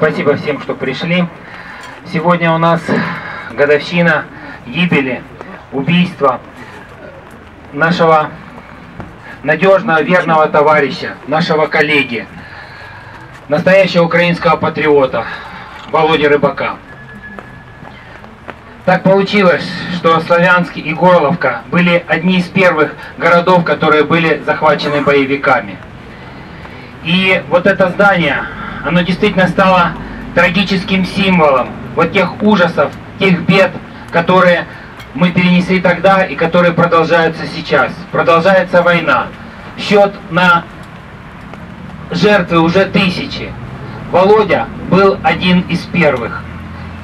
Спасибо всем, что пришли. Сегодня у нас годовщина гибели, убийства нашего надежного, верного товарища, нашего коллеги, настоящего украинского патриота Володи Рыбака. Так получилось, что Славянск и Горловка были одни из первых городов, которые были захвачены боевиками. И вот это здание, оно действительно стало трагическим символом вот тех ужасов, тех бед, которые мы перенесли тогда и которые продолжаются сейчас. Продолжается война. Счет на жертвы уже тысячи. Володя был один из первых.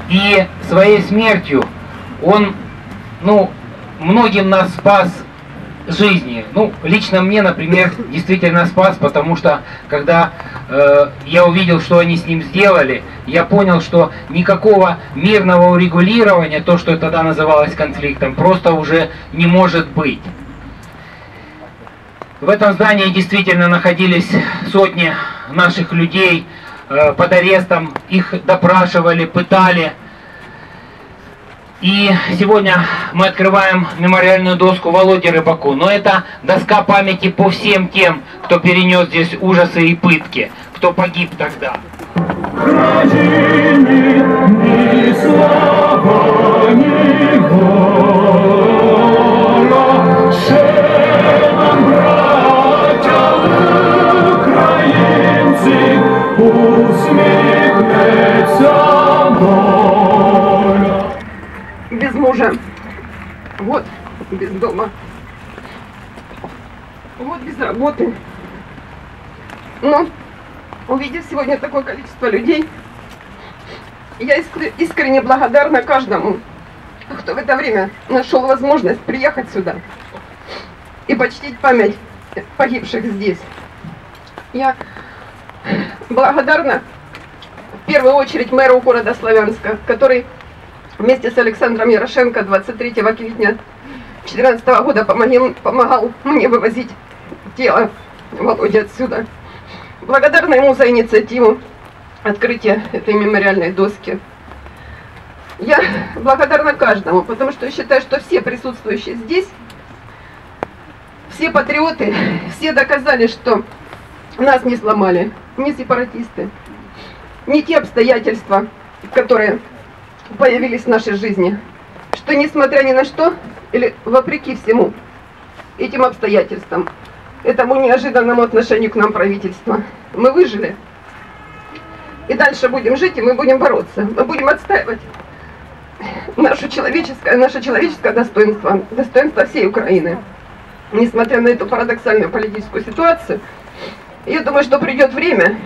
И своей смертью он, ну, многим нас спас жизни. Ну, лично мне, например, действительно спас, потому что когда э, я увидел, что они с ним сделали, я понял, что никакого мирного урегулирования, то, что тогда называлось конфликтом, просто уже не может быть. В этом здании действительно находились сотни наших людей э, под арестом, их допрашивали, пытали. И сегодня мы открываем мемориальную доску Володе Рыбаку. Но это доска памяти по всем тем, кто перенес здесь ужасы и пытки, кто погиб тогда. ни слава, ни воля, ще нам, браття українці, усміхнеться мужа. Вот без дома. Вот без работы. Но, увидев сегодня такое количество людей, я искренне благодарна каждому, кто в это время нашел возможность приехать сюда и почтить память погибших здесь. Я благодарна в первую очередь мэру города Славянска, который вместе с Александром Ярошенко 23 квитня 2014 года помогал, помогал мне вывозить тело Володи отсюда. Благодарна ему за инициативу открытия этой мемориальной доски. Я благодарна каждому, потому что считаю, что все присутствующие здесь, все патриоты, все доказали, что нас не сломали, не сепаратисты, не те обстоятельства, которые появились в нашей жизни, что несмотря ни на что, или вопреки всему этим обстоятельствам, этому неожиданному отношению к нам правительства, мы выжили. И дальше будем жить, и мы будем бороться. Мы будем отстаивать наше человеческое, наше человеческое достоинство, достоинство всей Украины. Несмотря на эту парадоксальную политическую ситуацию, я думаю, что придет время,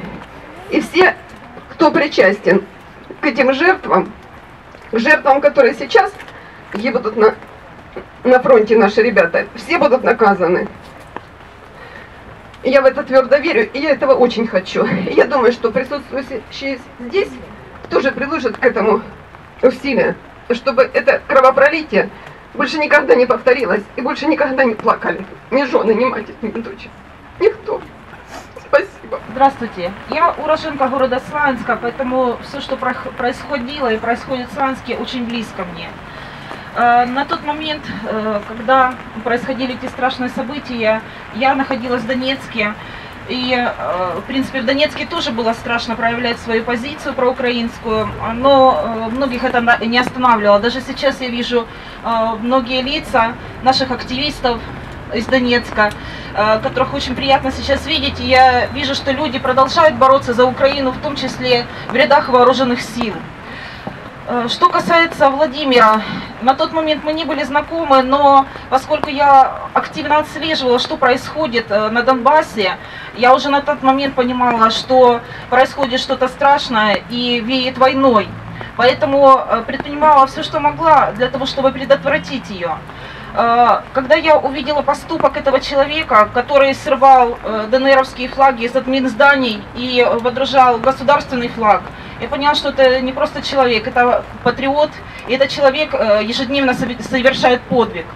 и все, кто причастен к этим жертвам, жертвам, которые сейчас гибнут на, на фронте наши ребята, все будут наказаны. Я в это твердо верю, и я этого очень хочу. Я думаю, что присутствующие здесь тоже приложат к этому усилия, чтобы это кровопролитие больше никогда не повторилось, и больше никогда не плакали ни жены, ни мать, ни дочь. Здравствуйте. Я уроженка города Славянска, поэтому все, что происходило и происходит в Славянске, очень близко мне. Э, на тот момент, э, когда происходили эти страшные события, я находилась в Донецке. И, э, в принципе, в Донецке тоже было страшно проявлять свою позицию проукраинскую, но многих это не останавливало. Даже сейчас я вижу многие лица наших активистов, из Донецка, э, которых очень приятно сейчас видеть. И я вижу, что люди продолжают бороться за Украину, в том числе в рядах вооруженных сил. Э, что касается Владимира, на тот момент мы не были знакомы, но поскольку я активно отслеживала, что происходит э, на Донбассе, я уже на тот момент понимала, что происходит что-то страшное и веет войной. Поэтому предпринимала все, что могла для того, чтобы предотвратить ее. Э, когда я увидела поступок этого человека, который срывал э, ДНРовские флаги из админ зданий и водружал государственный флаг, я поняла, что это не просто человек, это патриот, и этот человек э, ежедневно совершает подвиг.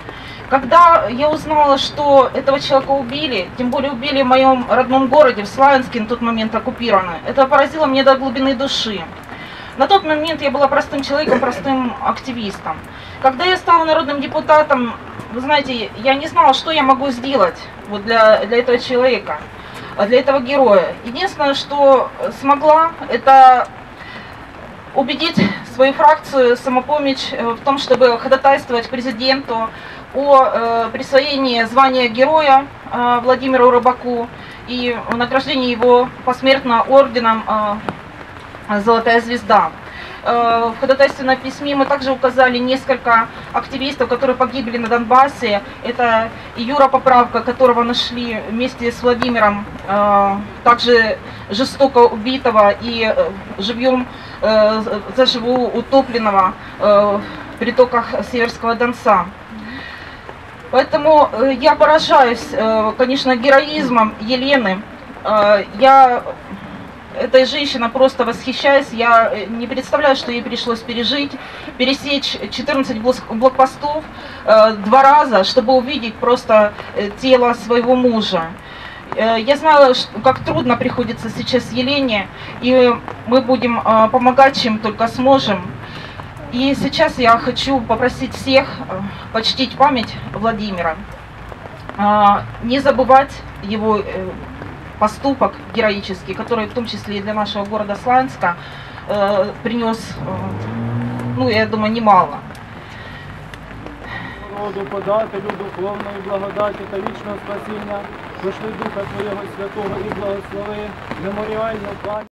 Когда я узнала, что этого человека убили, тем более убили в моем родном городе, в Славянске, на тот момент оккупированно, это поразило мне до глубины души. На тот момент я была простым человеком, простым активистом. Когда я стала народным депутатом, вы знаете, я не знала, что я могу сделать вот для, для этого человека, для этого героя. Единственное, что смогла, это убедить свою фракцию «Самопомощь» э, в том, чтобы ходатайствовать президенту о э, присвоении звания героя э, Владимиру Рыбаку и награждении его посмертно орденом э, «Золотая звезда». Э, В ходатайственном письме мы также указали несколько активистов, которые погибли на Донбассе. Это Юра Поправка, которого нашли вместе с Владимиром, э, также жестоко убитого и э, живьем заживу утопленного в притоках Северского Донца. Поэтому я поражаюсь, конечно, героизмом Елены. Я этой женщиной просто восхищаюсь. Я э, не представляю, что ей пришлось пережить, пересечь 14 блок- блокпостов э, два раза, чтобы увидеть просто э, тело своего мужа. Э, Я знаю, ш- как трудно приходится сейчас Елене, и мы будем помогать, чем только сможем. И сейчас я хочу попросить всех почтить память Владимира, а, не забывать его поступок героический, который в том числе и для нашего города Славянска э, принес, э, ну, я думаю, немало. Роду подати люду повної благодаті та вічного спасіння, пошли Духа Твоєго Святого і благослови, меморіальну пам'ять.